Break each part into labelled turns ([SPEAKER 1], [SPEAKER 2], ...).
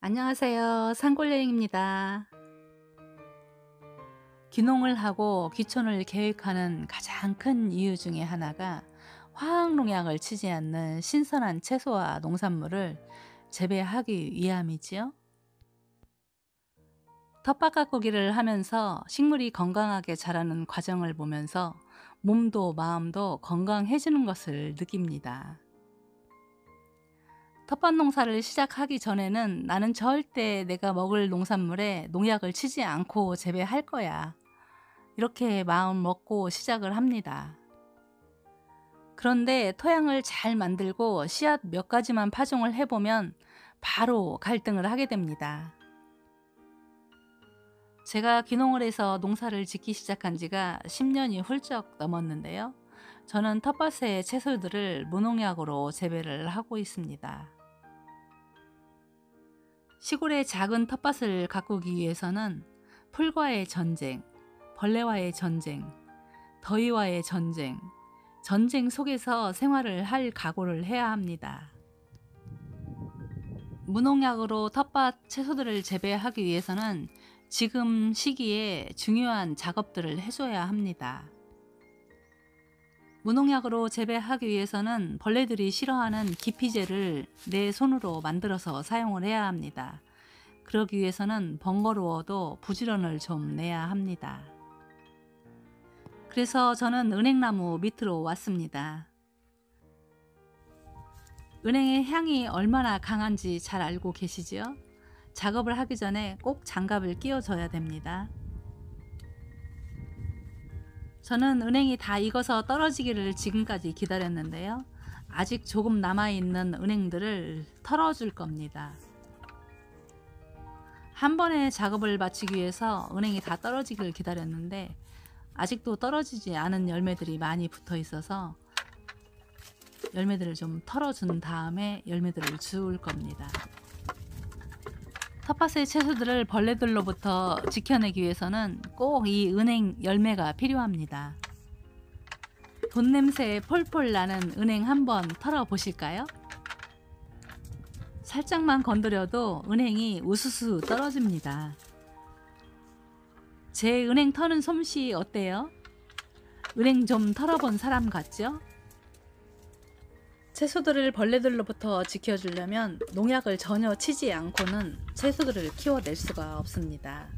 [SPEAKER 1] 안녕하세요. 산골여행입니다. 귀농을 하고 귀촌을 계획하는 가장 큰 이유 중에 하나가 화학농약을 치지 않는 신선한 채소와 농산물을 재배하기 위함이지요. 텃밭가꾸기를 하면서 식물이 건강하게 자라는 과정을 보면서 몸도 마음도 건강해지는 것을 느낍니다. 텃밭 농사를 시작하기 전에는 나는 절대 내가 먹을 농산물에 농약을 치지 않고 재배할 거야. 이렇게 마음 먹고 시작을 합니다. 그런데 토양을 잘 만들고 씨앗 몇 가지만 파종을 해보면 바로 갈등을 하게 됩니다. 제가 귀농을 해서 농사를 짓기 시작한 지가 10년이 훌쩍 넘었는데요. 저는 텃밭의 채소들을 무농약으로 재배를 하고 있습니다. 시골의 작은 텃밭을 가꾸기 위해서는 풀과의 전쟁, 벌레와의 전쟁, 더위와의 전쟁, 전쟁 속에서 생활을 할 각오를 해야 합니다. 무농약으로 텃밭 채소들을 재배하기 위해서는 지금 시기에 중요한 작업들을 해줘야 합니다. 무농약으로 재배하기 위해서는 벌레들이 싫어하는 기피제를 내 손으로 만들어서 사용을 해야 합니다. 그러기 위해서는 번거로워도 부지런을 좀 내야 합니다. 그래서 저는 은행나무 밑으로 왔습니다. 은행의 향이 얼마나 강한지 잘 알고 계시죠? 작업을 하기 전에 꼭 장갑을 끼워줘야 됩니다. 저는 은행이 다 익어서 떨어지기를 지금까지 기다렸는데요. 아직 조금 남아있는 은행들을 털어줄 겁니다. 한 번에 작업을 마치기 위해서 은행이 다 떨어지기를 기다렸는데 아직도 떨어지지 않은 열매들이 많이 붙어 있어서 열매들을 좀 털어준 다음에 열매들을 주울 겁니다. 텃밭의 채소들을 벌레들로부터 지켜내기 위해서는 꼭 이 은행 열매가 필요합니다. 돈 냄새 폴폴 나는 은행 한번 털어 보실까요? 살짝만 건드려도 은행이 우수수 떨어집니다. 제 은행 터는 솜씨 어때요? 은행 좀 털어본 사람 같죠? 채소들을 벌레들로부터 지켜주려면 농약을 전혀 치지 않고는 채소들을 키워낼 수가 없습니다.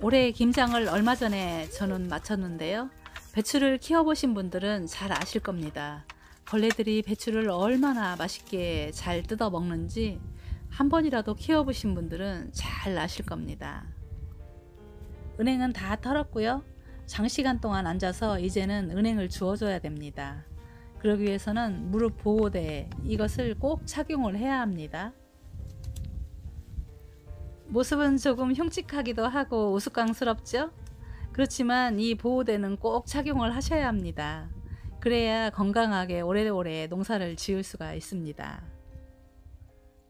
[SPEAKER 1] 올해 김장을 얼마 전에 저는 마쳤는데요. 배추를 키워보신 분들은 잘 아실 겁니다. 벌레들이 배추를 얼마나 맛있게 잘 뜯어 먹는지 한 번이라도 키워보신 분들은 잘 아실 겁니다. 은행은 다 털었고요. 장시간 동안 앉아서 이제는 은행을 주워줘야 됩니다. 그러기 위해서는 무릎 보호대 이것을 꼭 착용을 해야 합니다. 모습은 조금 흉측하기도 하고 우스꽝스럽죠? 그렇지만 이 보호대는 꼭 착용을 하셔야 합니다. 그래야 건강하게 오래오래 농사를 지을 수가 있습니다.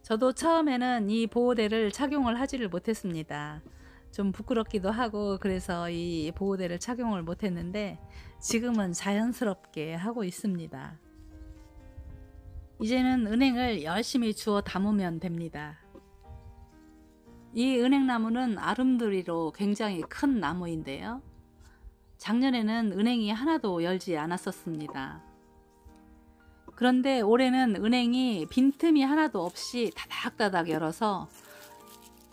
[SPEAKER 1] 저도 처음에는 이 보호대를 착용을 하지를 못했습니다. 좀 부끄럽기도 하고 그래서 이 보호대를 착용을 못했는데 지금은 자연스럽게 하고 있습니다. 이제는 은행을 열심히 주워 담으면 됩니다. 이 은행나무는 아름드리로 굉장히 큰 나무인데요. 작년에는 은행이 하나도 열지 않았었습니다. 그런데 올해는 은행이 빈틈이 하나도 없이 다닥다닥 열어서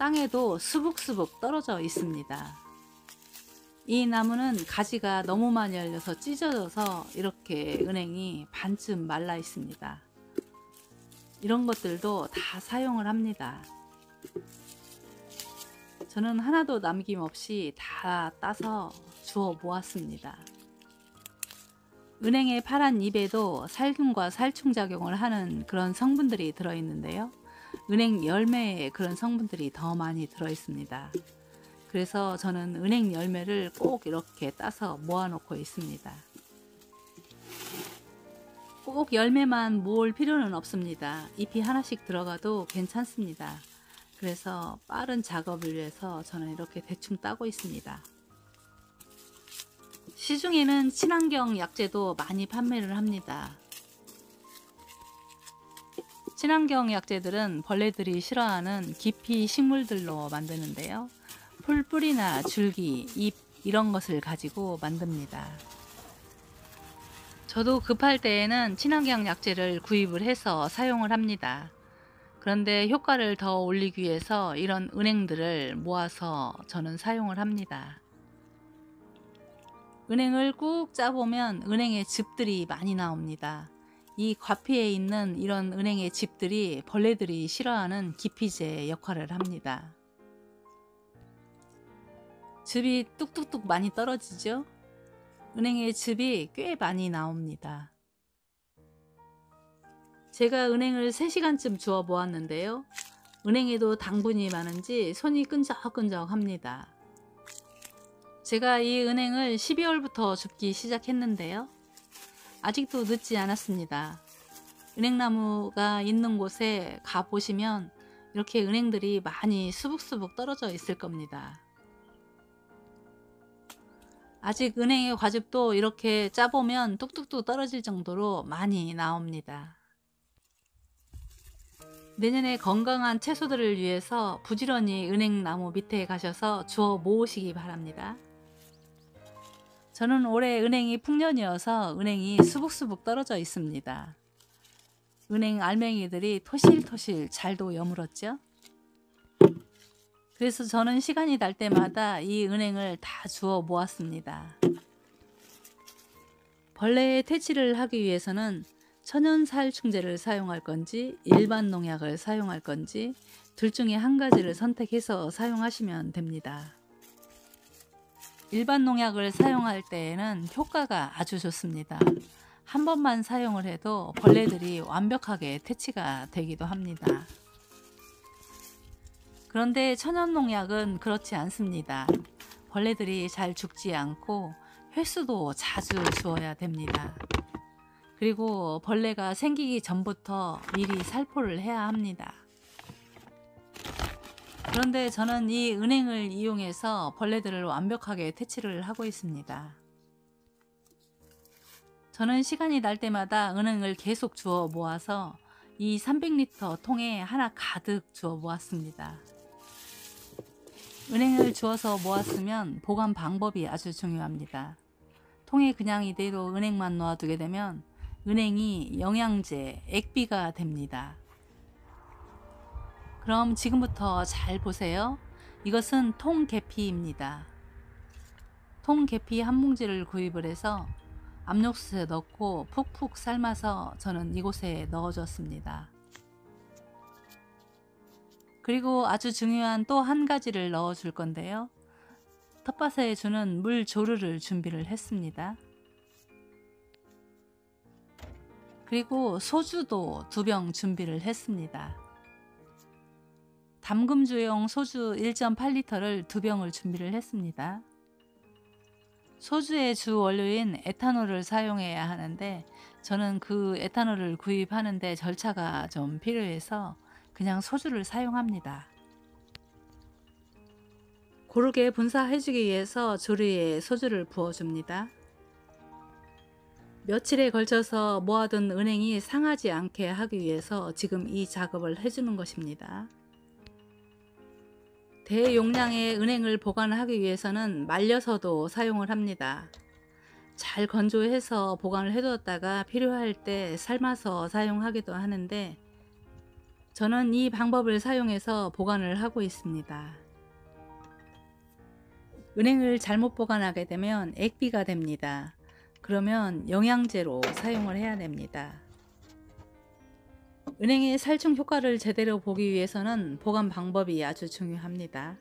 [SPEAKER 1] 땅에도 수북수북 떨어져 있습니다. 이 나무는 가지가 너무 많이 열려서 찢어져서 이렇게 은행이 반쯤 말라 있습니다. 이런 것들도 다 사용을 합니다. 저는 하나도 남김없이 다 따서 주워 모았습니다. 은행의 파란 잎에도 살균과 살충작용을 하는 그런 성분들이 들어있는데요. 은행 열매에 그런 성분들이 더 많이 들어 있습니다. 그래서 저는 은행 열매를 꼭 이렇게 따서 모아놓고 있습니다. 꼭 열매만 모을 필요는 없습니다. 잎이 하나씩 들어가도 괜찮습니다. 그래서 빠른 작업을 위해서 저는 이렇게 대충 따고 있습니다. 시중에는 친환경 약재도 많이 판매를 합니다. 친환경 약재들은 벌레들이 싫어하는 깊이 식물들로 만드는데요. 풀뿌리나 줄기, 잎 이런 것을 가지고 만듭니다. 저도 급할 때에는 친환경 약재를 구입을 해서 사용을 합니다. 그런데 효과를 더 올리기 위해서 이런 은행들을 모아서 저는 사용을 합니다. 은행을 꾹 짜보면 은행의 즙들이 많이 나옵니다. 이 과피에 있는 이런 은행의 즙들이 벌레들이 싫어하는 기피제 역할을 합니다. 즙이 뚝뚝뚝 많이 떨어지죠? 은행의 즙이 꽤 많이 나옵니다. 제가 은행을 3시간쯤 주워 보았는데요. 은행에도 당분이 많은지 손이 끈적끈적 합니다. 제가 이 은행을 12월부터 줍기 시작했는데요. 아직도 늦지 않았습니다. 은행나무가 있는 곳에 가보시면 이렇게 은행들이 많이 수북수북 떨어져 있을 겁니다. 아직 은행의 과즙도 이렇게 짜보면 뚝뚝뚝 떨어질 정도로 많이 나옵니다. 내년에 건강한 채소들을 위해서 부지런히 은행나무 밑에 가셔서 주워 모으시기 바랍니다. 저는 올해 은행이 풍년이어서 은행이 수북수북 떨어져 있습니다. 은행 알맹이들이 토실토실 잘도 여물었죠. 그래서 저는 시간이 날 때마다 이 은행을 다 주워 모았습니다. 벌레의 퇴치를 하기 위해서는 천연살충제를 사용할 건지 일반 농약을 사용할 건지 둘 중에 한 가지를 선택해서 사용하시면 됩니다. 일반 농약을 사용할 때에는 효과가 아주 좋습니다. 한 번만 사용을 해도 벌레들이 완벽하게 퇴치가 되기도 합니다. 그런데 천연 농약은 그렇지 않습니다. 벌레들이 잘 죽지 않고 횟수도 자주 주어야 됩니다. 그리고 벌레가 생기기 전부터 미리 살포를 해야 합니다. 그런데 저는 이 은행을 이용해서 벌레들을 완벽하게 퇴치를 하고 있습니다. 저는 시간이 날 때마다 은행을 계속 주워 모아서 이 300리터 통에 하나 가득 주워 모았습니다. 은행을 주워서 모았으면 보관 방법이 아주 중요합니다. 통에 그냥 이대로 은행만 놓아두게 되면 은행이 영양제, 액비가 됩니다. 그럼 지금부터 잘 보세요. 이것은 통계피입니다. 통계피 한 뭉지를 구입을 해서 압력솥에 넣고 푹푹 삶아서 저는 이곳에 넣어줬습니다. 그리고 아주 중요한 또 한 가지를 넣어 줄 건데요. 텃밭에 주는 물 조르를 준비를 했습니다. 그리고 소주도 두 병 준비를 했습니다. 담금주용 소주 1.8리터를 두 병을 준비를 했습니다. 소주의 주 원료인 에탄올을 사용해야 하는데 저는 그 에탄올을 구입하는데 절차가 좀 필요해서 그냥 소주를 사용합니다. 고르게 분사해주기 위해서 조리에 소주를 부어줍니다. 며칠에 걸쳐서 모아둔 은행이 상하지 않게 하기 위해서 지금 이 작업을 해주는 것입니다. 대용량의 은행을 보관하기 위해서는 말려서도 사용을 합니다. 잘 건조해서 보관을 해두었다가 필요할 때 삶아서 사용하기도 하는데 저는 이 방법을 사용해서 보관을 하고 있습니다. 은행을 잘못 보관하게 되면 액비가 됩니다. 그러면 영양제로 사용을 해야 됩니다. 은행의 살충 효과를 제대로 보기 위해서는 보관 방법이 아주 중요합니다.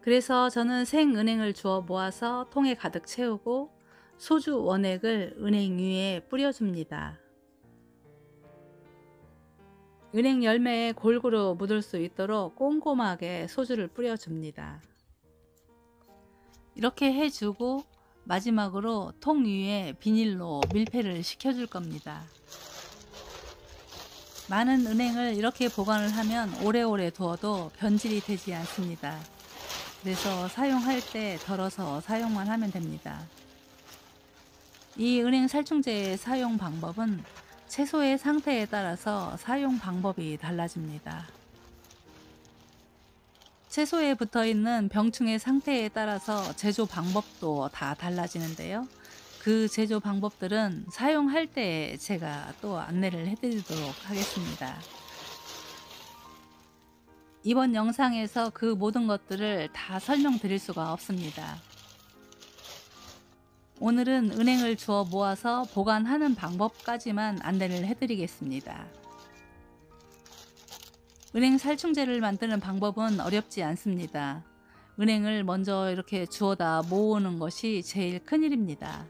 [SPEAKER 1] 그래서 저는 생은행을 주워 모아서 통에 가득 채우고 소주 원액을 은행 위에 뿌려줍니다. 은행 열매에 골고루 묻을 수 있도록 꼼꼼하게 소주를 뿌려줍니다. 이렇게 해주고 마지막으로 통 위에 비닐로 밀폐를 시켜줄 겁니다. 많은 은행을 이렇게 보관을 하면 오래오래 두어도 변질이 되지 않습니다. 그래서 사용할 때 덜어서 사용만 하면 됩니다. 이 은행 살충제의 사용 방법은 채소의 상태에 따라서 사용 방법이 달라집니다. 채소에 붙어 있는 병충해 상태에 따라서 제조 방법도 다 달라지는데요. 그 제조 방법들은 사용할 때 제가 또 안내를 해드리도록 하겠습니다. 이번 영상에서 그 모든 것들을 다 설명드릴 수가 없습니다. 오늘은 은행을 주워 모아서 보관하는 방법까지만 안내를 해드리겠습니다. 은행 살충제를 만드는 방법은 어렵지 않습니다. 은행을 먼저 이렇게 주워다 모으는 것이 제일 큰 일입니다.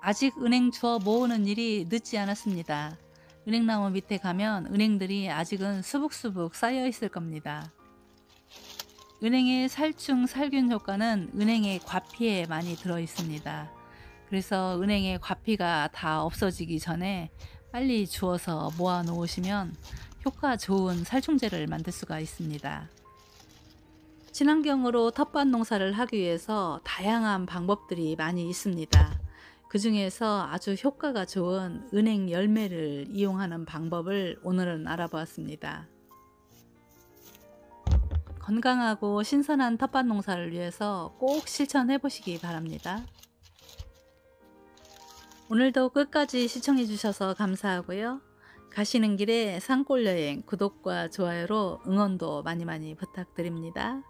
[SPEAKER 1] 아직 은행 주워 모으는 일이 늦지 않았습니다. 은행나무 밑에 가면 은행들이 아직은 수북수북 쌓여 있을 겁니다. 은행의 살충 살균 효과는 은행의 과피에 많이 들어 있습니다. 그래서 은행의 과피가 다 없어지기 전에 빨리 주워서 모아 놓으시면 효과 좋은 살충제를 만들 수가 있습니다. 친환경으로 텃밭 농사를 하기 위해서 다양한 방법들이 많이 있습니다. 그 중에서 아주 효과가 좋은 은행 열매를 이용하는 방법을 오늘은 알아보았습니다. 건강하고 신선한 텃밭 농사를 위해서 꼭 실천해 보시기 바랍니다. 오늘도 끝까지 시청해 주셔서 감사하고요. 가시는 길에 산골 여행 구독과 좋아요로 응원도 많이 많이 부탁드립니다.